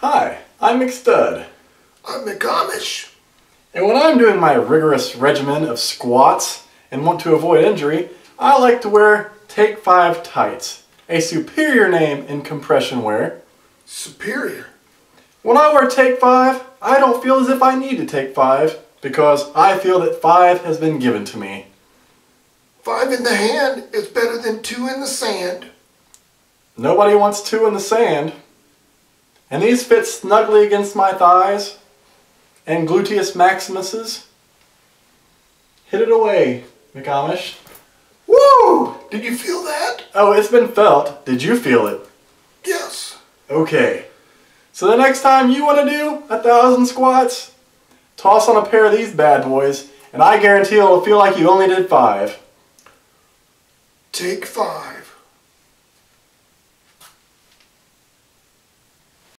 Hi, I'm McStud. I'm McAmish. And when I'm doing my rigorous regimen of squats and want to avoid injury, I like to wear Take 5 tights, a superior name in compression wear. Superior. When I wear Take 5, I don't feel as if I need to take 5 because I feel that 5 has been given to me. Five in the hand is better than two in the sand. Nobody wants two in the sand. And these fit snugly against my thighs and gluteus maximuses. Hit it away, McAmish. Woo! Did you feel that? Oh, it's been felt. Did you feel it? Yes. Okay. So the next time you want to do a thousand squats, toss on a pair of these bad boys, and I guarantee it'll feel like you only did five. Take five.